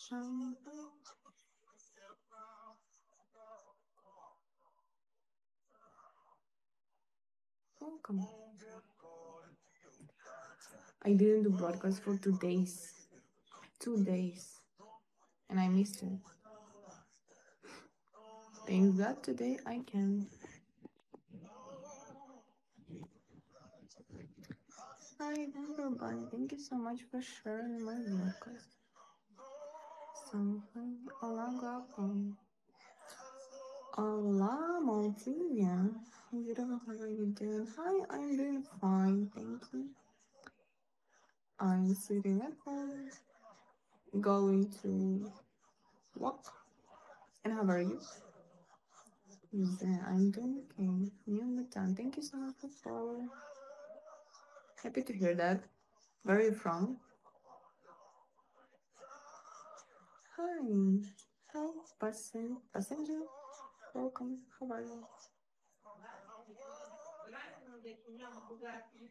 Sunshine. Welcome. I didn't do broadcast for two days. Two days. And I missed it. Thank God today I can. Hi, everybody. Thank you so much for sharing my broadcast. Something. Olá, Guapo. Olá, Malvinha. How are you doing? Hi, I'm doing fine. Thank you. I'm sitting at home, going to walk. And how are you? Yeah, I'm doing okay. New time. Thank you so much for following. Happy to hear that. Where are you from? Hi. Hi, passen passenger. Welcome. How are you?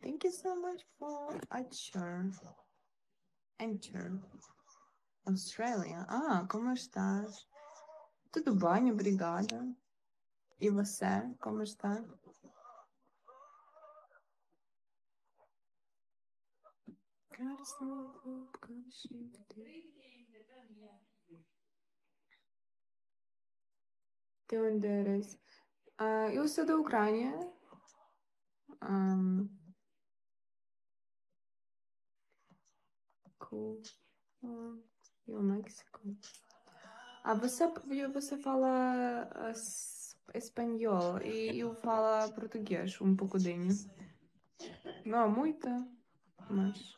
Thank you so much for Archer. Enter. Australia. Ah, como estás? Tudo bem, obrigada. E você, como está? De onde eres? Eu sou da Ucrânia. Um, cool. Ah, eu México. Ah, você, você fala espanhol e eu falo português, um pouquinho. Não muito, mas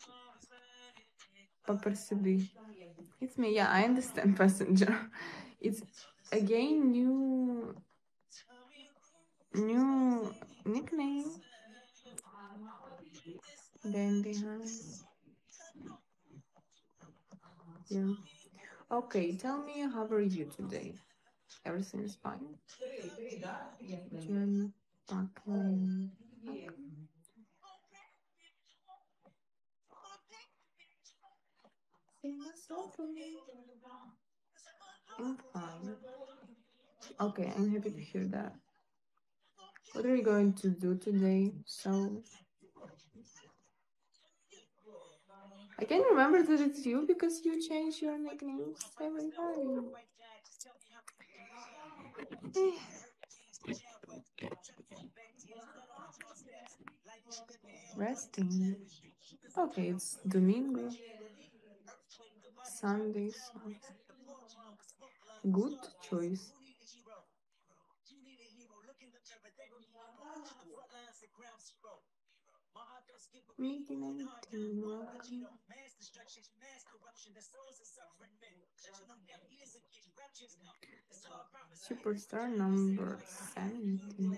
para perceber. It's me, yeah, I understand passenger. It's again new new nickname. Then behind. Yeah. Okay, tell me how are you today? Everything is fine? Jen Buckland. I'm fine. Okay, I'm happy to hear that. What are you going to do today? So I can't remember that it's you because you change your nicknames every time. Resting. Okay, it's Domingo. Sunday. so Good choice. Welcome. Superstar number 17.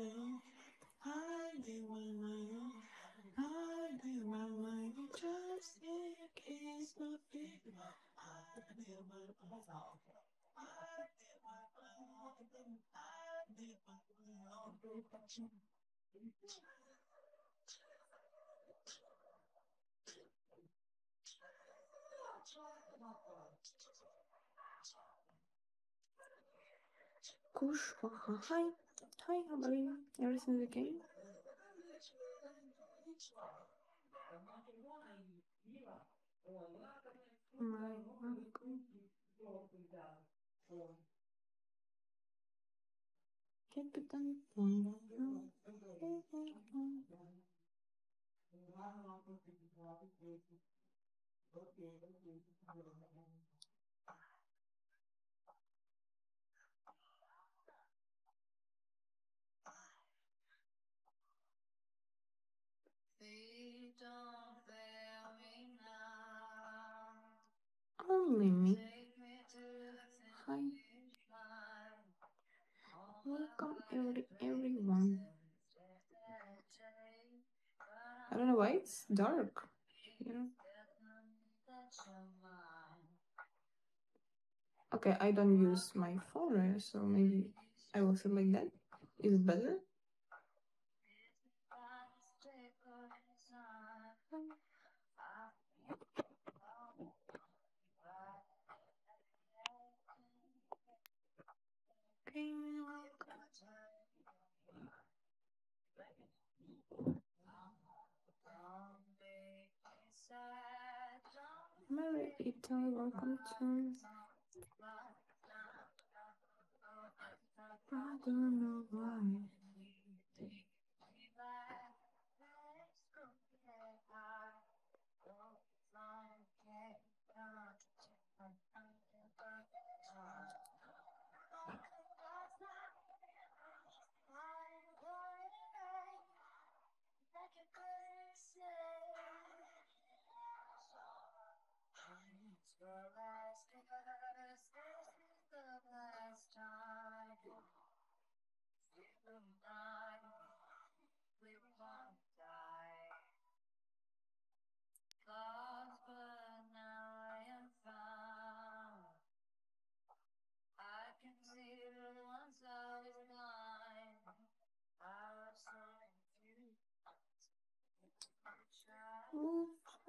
Kushwaha. Hi. Hi, how are you? Everything's okay? My welcome. Captain Only me. Hi. Welcome every everyone. I don't know why it's dark. Okay, I don't use my phone. So maybe I will sit like that. Is it better? Welcome to. I don't know why.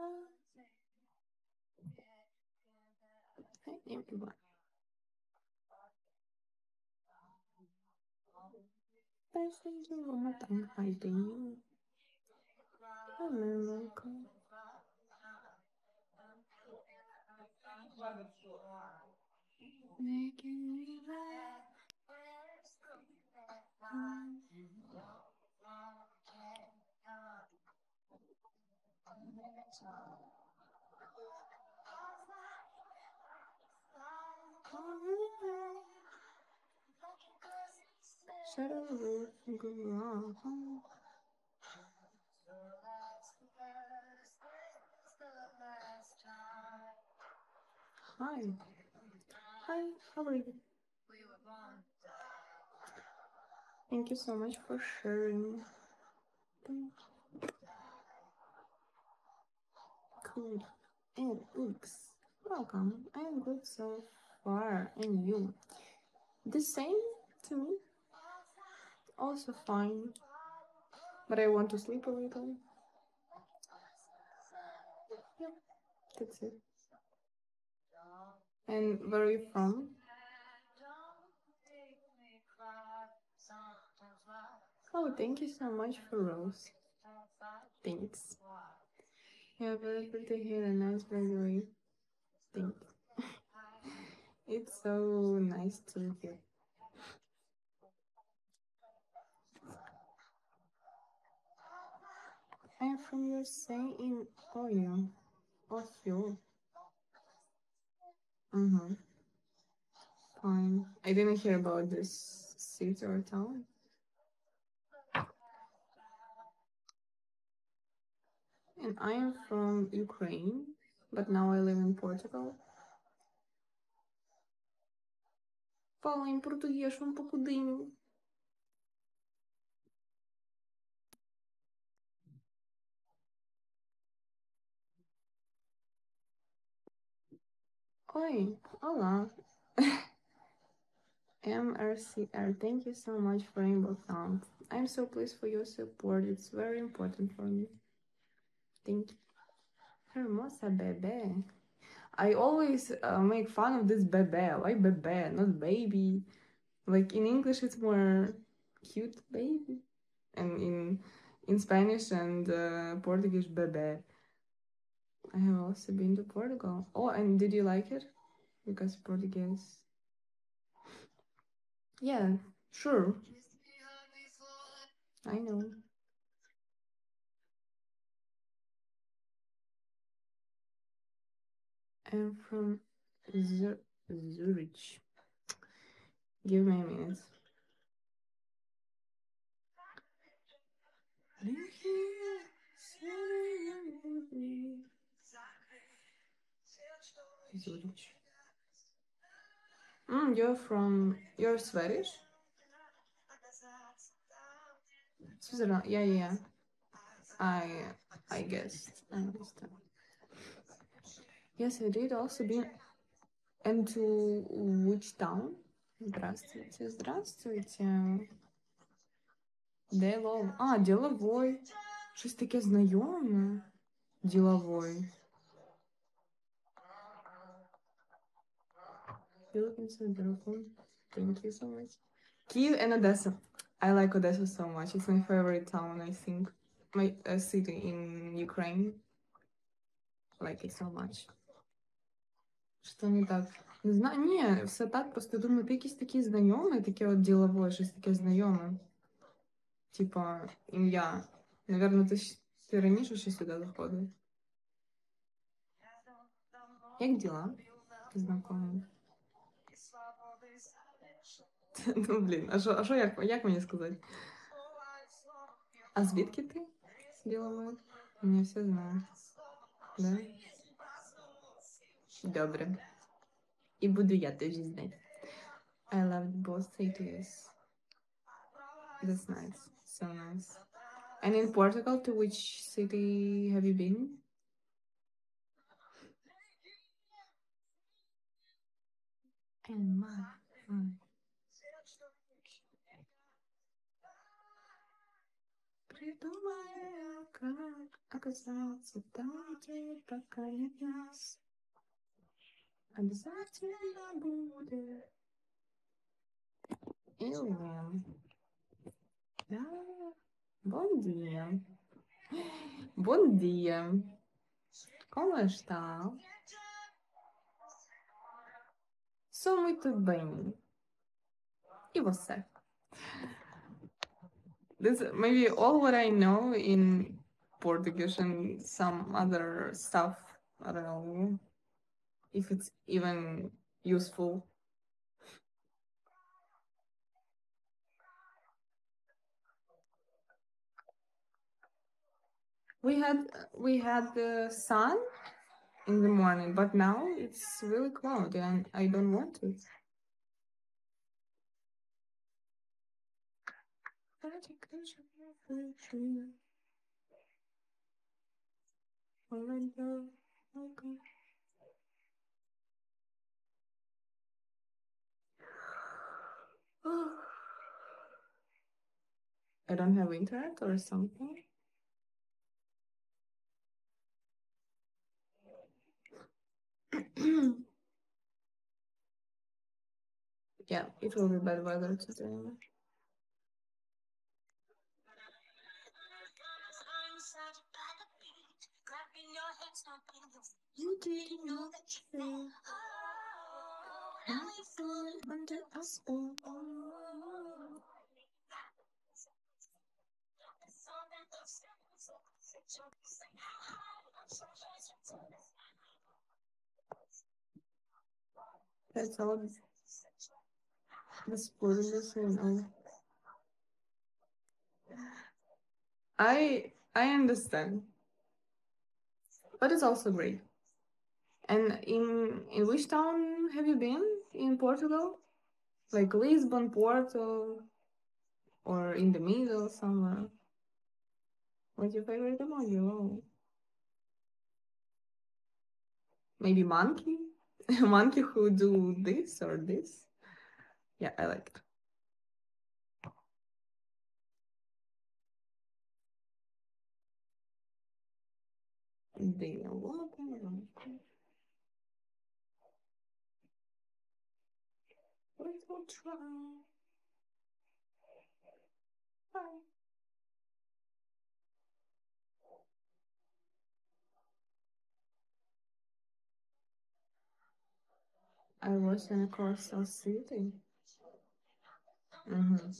Hi, everyone. Hello, welcome. Making me laugh. Hi. Hi, how are you? Thank you so much for sharing. Cool. And Ux. Welcome. I am good so far. And you? The same to me. Also fine. But I want to sleep a little. Yeah, that's it. And where are you from? Oh, thank you so much for Rose. Thanks. You have a pretty hair and nice the way. It's so nice to hear. I am from your USA in Ohio. Ohio. Mm-hmm. Fine. I didn't hear about this city or town. And I am from Ukraine, but now I live in Portugal. Fala em português um pouquinho. Oi, olá. MRCR, thank you so much for Sound. I'm so pleased for your support. It's very important for me. Thank you. Hermosa bebé. I always uh, make fun of this bebé. Why bebé, not baby? Like in English, it's more cute baby, and in in Spanish and uh, Portuguese, bebé. I have also been to Portugal. Oh, and did you like it? Because Portuguese. Yeah, sure. I know. I'm from Zur- Zurich. Give me a minute. Zurich. Mm, you're from you're Swedish? Switzerland. Yeah, yeah, yeah. I I guess I understand. Yes, I did also been and to which town? Здравствуйте, здравствуйте. Делов... А, діловой. Щось таке знайоме. Діловой. Philippines is beautiful. Thank you so much. Kiev and Odessa. I like Odessa so much. It's my favorite town, I think. My uh, city in Ukraine. Like it so much. Що не так? Не знаю, ні, все так, просто думаю, ти якийсь такий знайомий, таке от ділове, щось таке знайоме. Типа, ім'я. Наверно, ти, ж- ти раніше ще сюди заходив. Як діла? Знакомий. Ну, блін, а що, а що як, як мені сказати? А звідки ти? З Білого? Мені все знають. Да? Добре. І буду я теж знати. I loved both cities. That's nice. So nice. And in Portugal, to which city have you been? And my, my. Придумай, как оказаться там, где пока нет нас. Обязательно будет. Илвен. Да. Bom dia. Bom dia. Como está? Sou muito bem. E você? This is maybe all what I know in Portuguese and some other stuff. I don't know if it's even useful. We had we had the sun in the morning, but now it's really cloudy and I don't want it. I don't have internet or something. yeah, it will be bad weather today. You didn't know that you fell. Fall under us all. That's all. The sport is the. Oh. I I understand, but it's also great. And in in which town have you been in Portugal? Like Lisbon, Porto, or in the middle somewhere? What's your favorite emoji? Maybe monkey? monkey who do this or this? Yeah, I like it. Let's try. Bye. I was in a coastal city. Mm-hmm.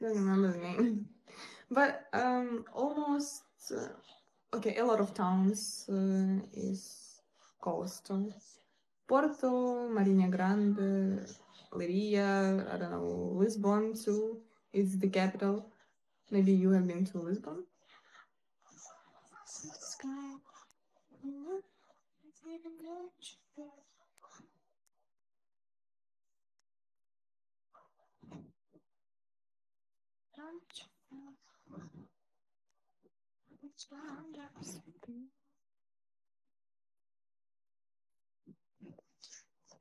Don't remember the name, but um, almost okay. A lot of towns uh, is coastal. Porto, Marinha Grande, Leiria, I don't know, Lisbon too is the capital. Maybe you have been to Lisbon?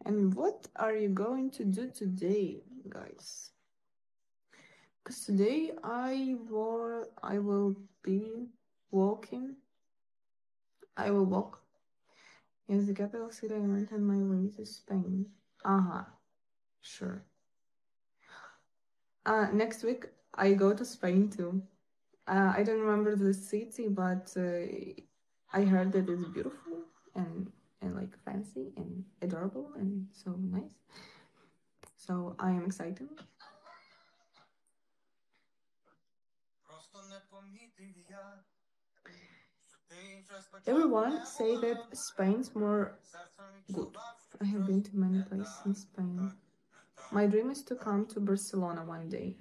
And what are you going to do today, guys? Because today I will I will be walking. I will walk in the capital city and on my way to Spain. Uh huh. Sure. Uh, next week I go to Spain too. Uh, I don't remember the city, but uh, I heard that it's beautiful and and like fancy and adorable and so nice. So I am excited. Everyone say that Spain's more good. I have been to many places in Spain. My dream is to come to Barcelona one day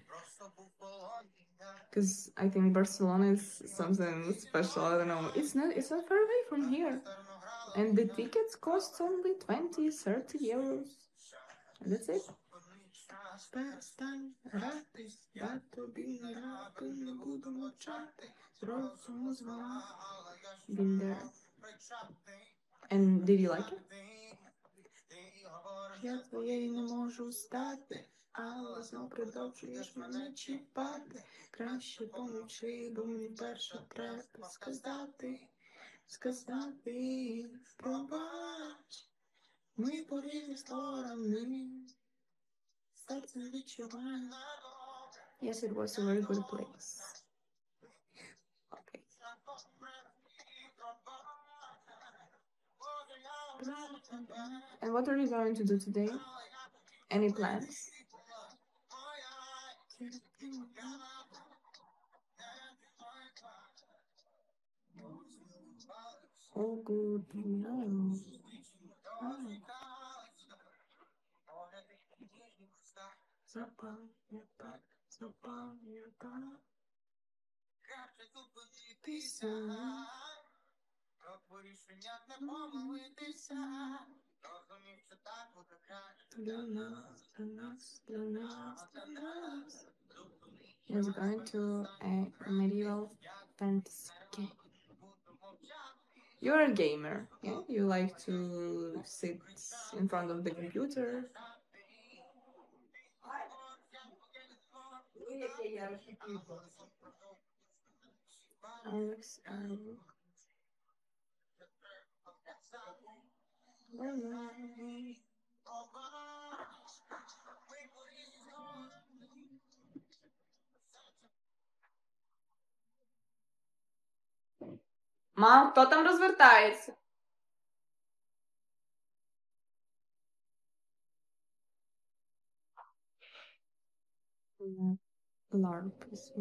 Because I think Barcelona is something special. I don't know. It's not it's not far away from here. And the tickets cost only 20, 30 euros. And that's it. Been there. And did you like it? Я твоєї не можу стати, але знов продовжуєш мене чіпати. Краще помовчи, бо мені перше треба сказати, сказати, пробач. Ми по різні сторони. Серце відчуває. Yes, it was a very good place. Okay. And what are you going to do today? Any plans? Oh, good. No. Oh. Запам'ятай, запам'ятай. Краще зупинитися. Про рішення не помилитися. Розумів, що так буде краще. Для нас, для нас, для нас, для нас. Is going to a medieval fantasy game. You're a gamer, yeah? You like to sit in front of the computer. Alex, um, Мам, хто там розвертається? LARP is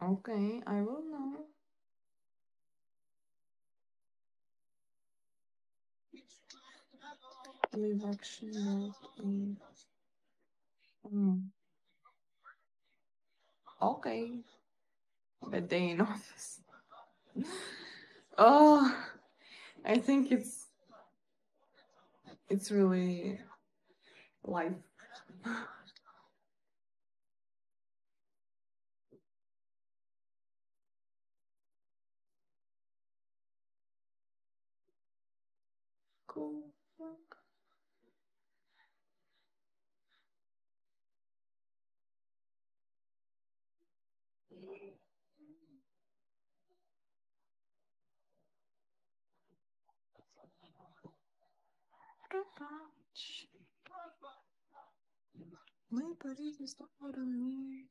Okay, I will know. Leave action mode. Mm. Okay. But day in office. oh, I think it's it's really life. cool. Мы полезли с стороны.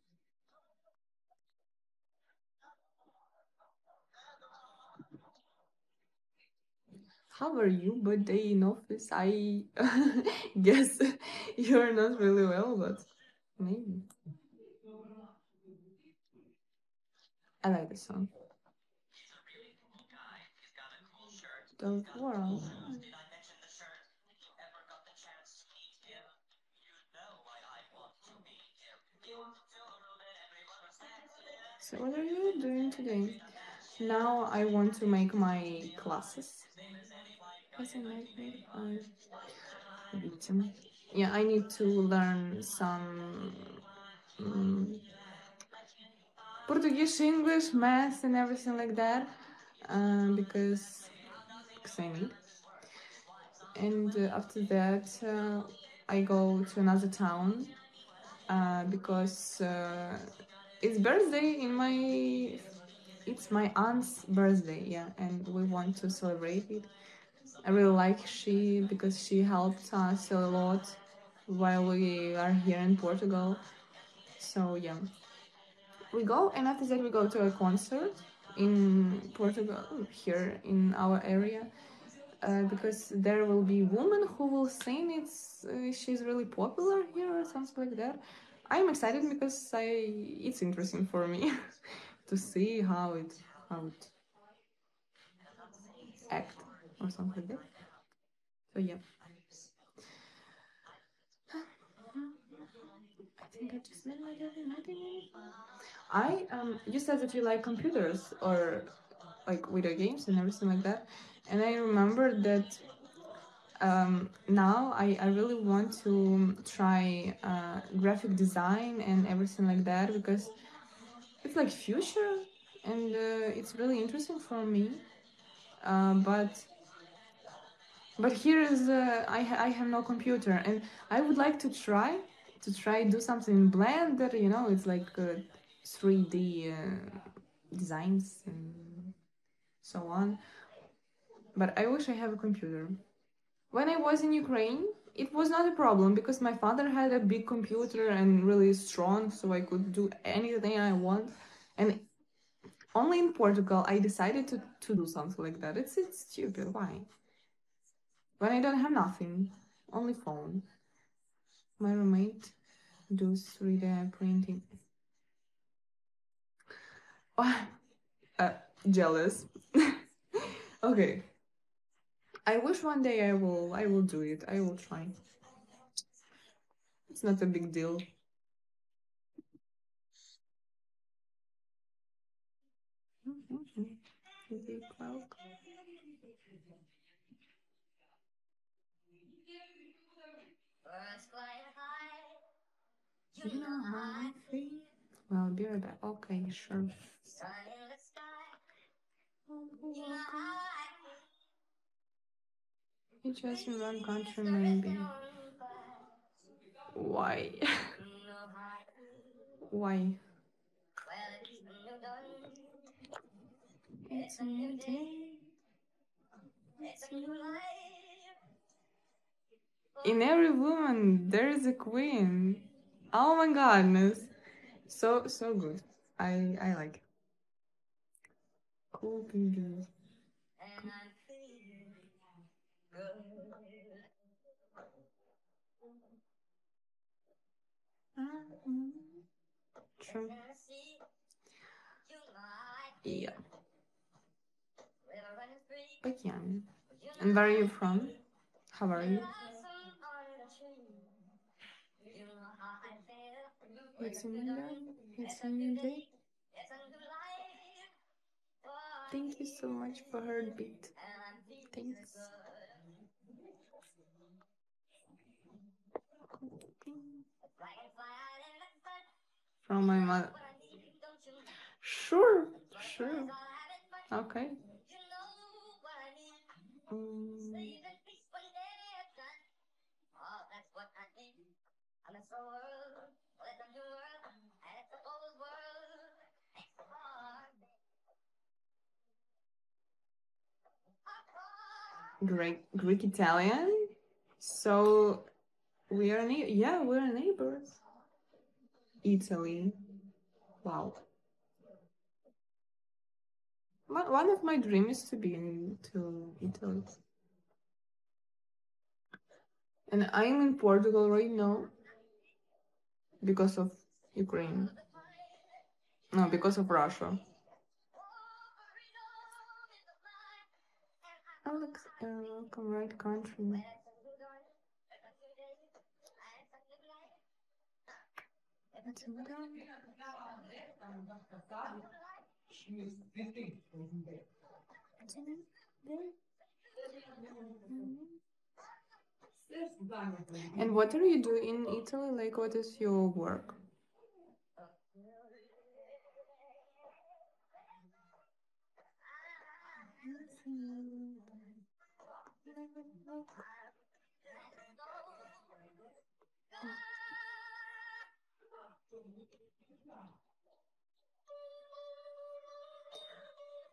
How are you? But day in office, I guess you're not really well, but maybe. I like the song. The world. So what are you doing today? Now I want to make my classes. Yeah, I need to learn some um, Portuguese, English, math, and everything like that, um, because because I need. And uh, after that, uh, I go to another town uh, because uh, it's birthday in my it's my aunt's birthday yeah and we want to celebrate it. I really like she because she helped us a lot while we are here in portugal. So yeah. We go and after that we go to a concert in portugal here in our area uh, because there will be woman who will sing. It's uh, she's really popular here or something like that i'm excited because i it's interesting for me to see how it how it act or something like that. So yeah. I think I just made my I um you said that you like computers or like video games and everything like that. And I remember that um, now I, I really want to try uh, graphic design and everything like that because it's like future and uh, it's really interesting for me. Uh, but but here is uh, I, ha- I have no computer and I would like to try to try do something in Blender you know it's like 3D uh, designs and so on. But I wish I have a computer when I was in Ukraine it was not a problem because my father had a big computer and really strong so I could do anything I want and only in Portugal I decided to, to do something like that. It's it's stupid. Why? When I don't have nothing, only phone. My roommate does 3D printing. Oh, uh, jealous. okay. I wish one day I will I will do it. I will try. It's not a big deal. Well, be right back. Okay, sure. You just in one country, maybe. Why? Why? It's a new day. It's a new life. In every woman, there is a queen. Oh my goodness. So, so good. I, I like. Cool True. Yeah. Yeah. And where are you from? How are you? It's in It's in Thank you so much for her beat. Thanks. From my mother. Sure, sure. Okay. Mm. Greek, Greek Italian. So we are yeah, we're neighbors. Italy. Wow. One of my dreams is to be in to Italy. And I'm in Portugal right now because of Ukraine. No, because of Russia. Alex, uh, welcome right country. And what are you doing in Italy? Like, what is your work?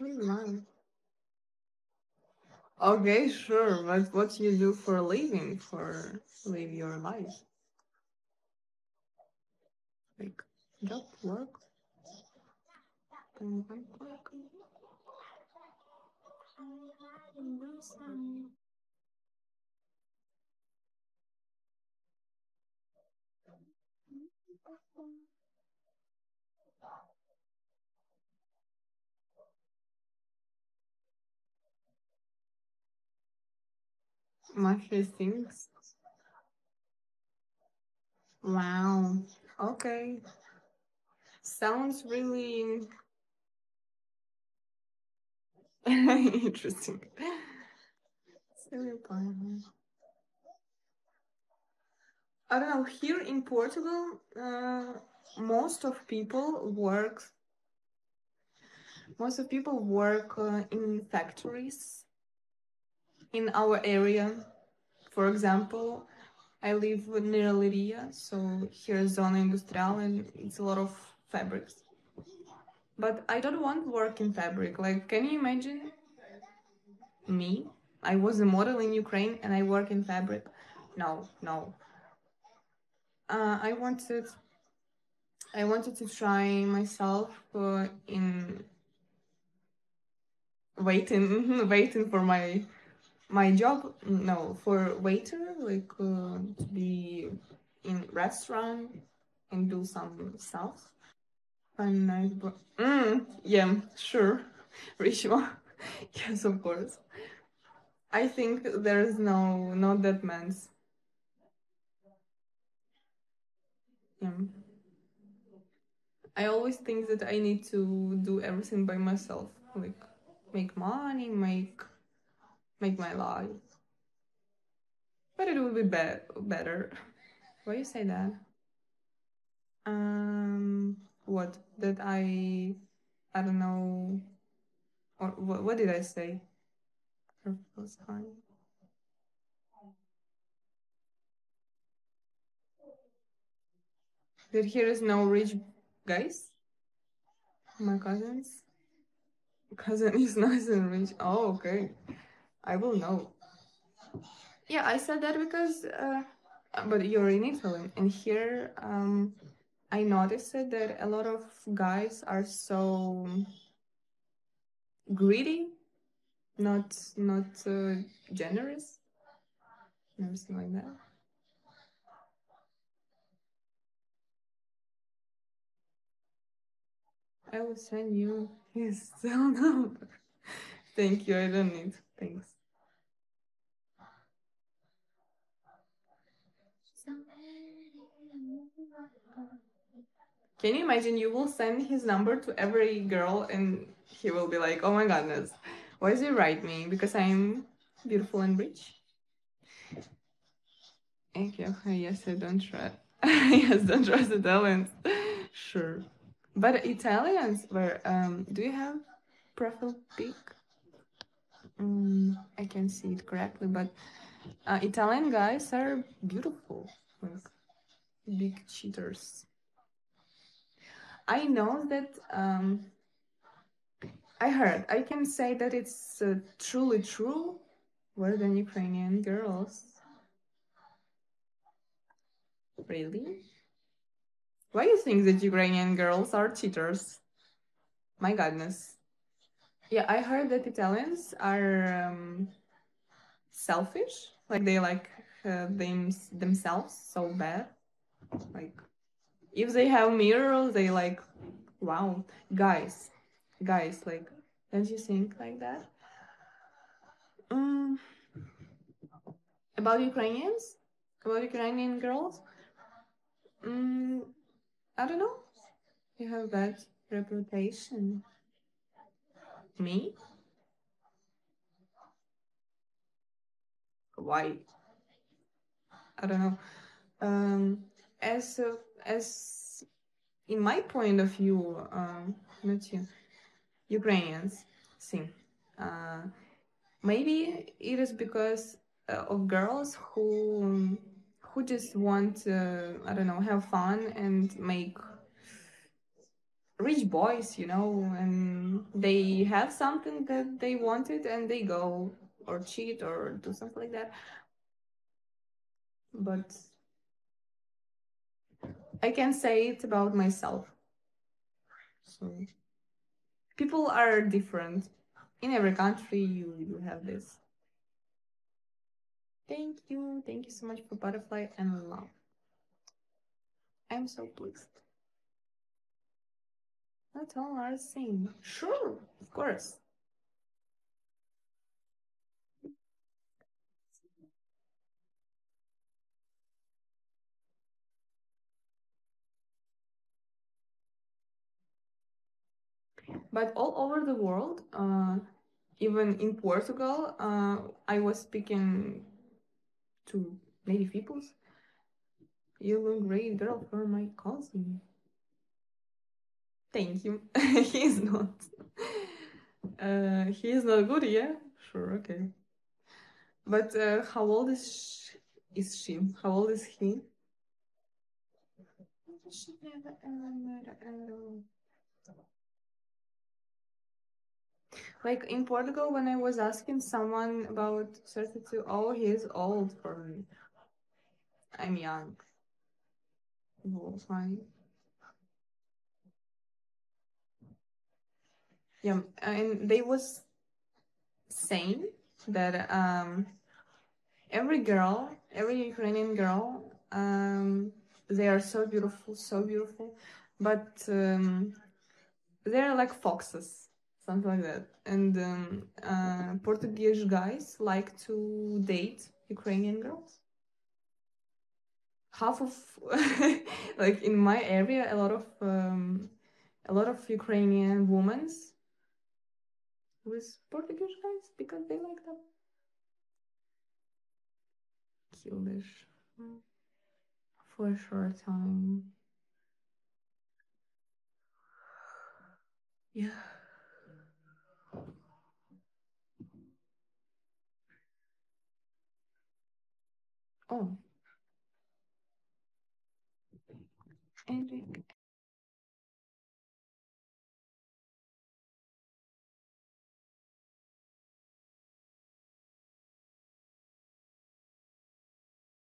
you. Really Okay, sure, but what do you do for a living, for live your life? Like, job, work? Much things. Wow. Okay. Sounds really interesting. I don't know. Here in Portugal, uh, most of people work. Most of people work uh, in factories in our area. For example, I live near Leiria, so here's Zona Industrial, and it's a lot of fabrics. But I don't want work in fabric. Like, can you imagine me? I was a model in Ukraine and I work in fabric. No, no. Uh, I wanted, I wanted to try myself uh, in waiting, waiting for my my job. No, for waiter, like uh, to be in restaurant and do some stuff. And nice, mm, yeah, sure, ritual. yes, of course. I think there is no not that man's. Yeah. I always think that I need to do everything by myself, like make money, make make my life. But it would be, be- better. Why you say that? Um, what? That I, I don't know. Or what, what did I say? Purple sky. That here is no rich guys? My cousins? Cousin is nice and rich. Oh, okay. I will know. Yeah, I said that because, uh, but you're in Italy, and here, um, I noticed that a lot of guys are so greedy, not not uh, generous, everything like that. I will send you his cell number. Thank you. I don't need. Thanks. Can you imagine you will send his number to every girl and he will be like, oh my goodness, why does he write me? Because I'm beautiful and rich? Okay, yes, I don't trust. yes, don't trust Italians. sure. But Italians were, um, do you have profile pic? Mm, I can see it correctly, but uh, Italian guys are beautiful, like big cheaters. I know that um, I heard. I can say that it's uh, truly true. More than Ukrainian girls. Really? Why do you think that Ukrainian girls are cheaters? My goodness. Yeah, I heard that Italians are um, selfish. Like they like uh, them themselves so bad. Like if they have mirrors, they like, wow, guys, guys, like, don't you think like that? Um, about Ukrainians, about Ukrainian girls, um, I don't know. You have bad reputation. Me? Why? I don't know. Um, as uh, as in my point of view, um, not you, Ukrainians, sim. Uh, maybe it is because uh, of girls who who just want to, I don't know, have fun and make rich boys, you know, and they have something that they wanted and they go or cheat or do something like that. But I can say it about myself. So people are different. In every country, you you have this. Thank you, thank you so much for butterfly and love. I'm so pleased. Not all are the same. Sure, of course. But all over the world, uh, even in Portugal, uh, I was speaking to native peoples. You look great, girl, for my cousin. Thank you. He's not. Uh, he is not good, yeah? Sure, okay. But uh, how old is she? is she? How old is he? Like in Portugal, when I was asking someone about 32, oh, he's old for me. I'm young. Oh, fine. Yeah, and they was saying that um, every girl, every Ukrainian girl, um, they are so beautiful, so beautiful, but um, they're like foxes, something like that. And um, uh, Portuguese guys like to date Ukrainian girls. Half of, like in my area, a lot of um, a lot of Ukrainian women with Portuguese guys because they like them. killer for a short time. Yeah. Oh. Eric